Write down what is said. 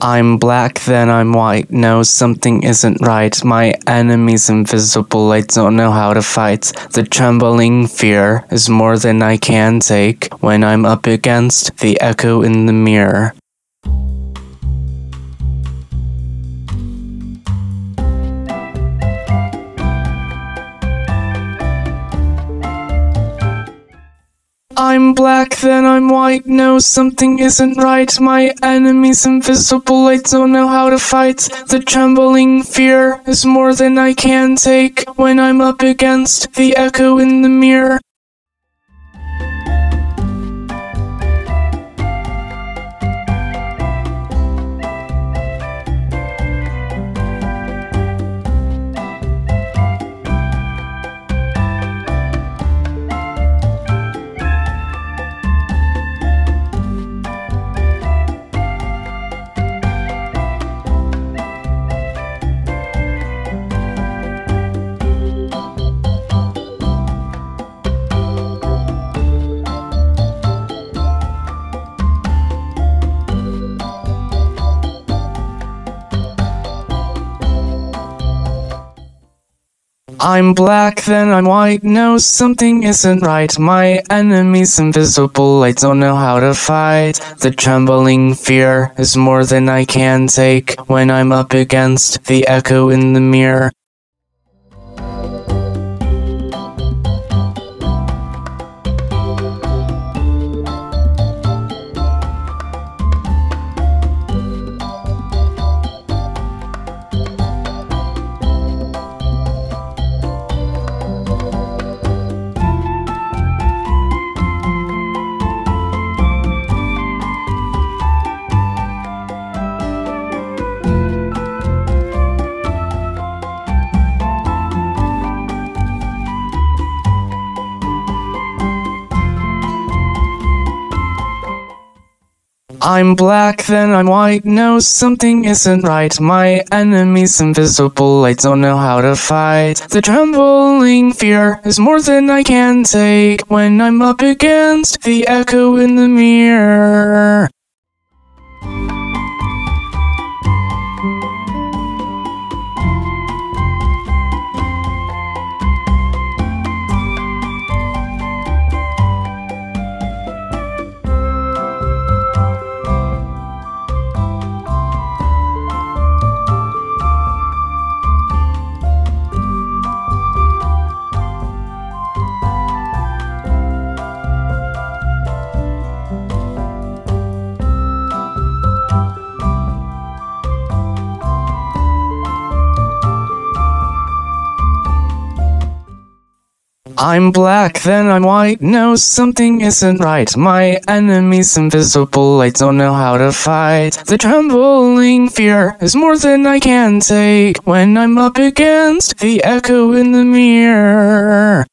I'm black, then I'm white. No, something isn't right. My enemy's invisible. I don't know how to fight. The trembling fear is more than I can take when I'm up against the echo in the mirror. I'm black, then I'm white. No, something isn't right. My enemy's invisible. I don't know how to fight. The trembling fear is more than I can take when I'm up against the echo in the mirror. I'm black, then I'm white. No, something isn't right. My enemy's invisible. I don't know how to fight. The trembling fear is more than I can take when I'm up against the echo in the mirror. I'm black, then I'm white. No, something isn't right. My enemy's invisible. I don't know how to fight. The trembling fear is more than I can take when I'm up against the echo in the mirror. I'm black, then I'm white. No, something isn't right. My enemy's invisible. I don't know how to fight. The trembling fear is more than I can take when I'm up against the echo in the mirror.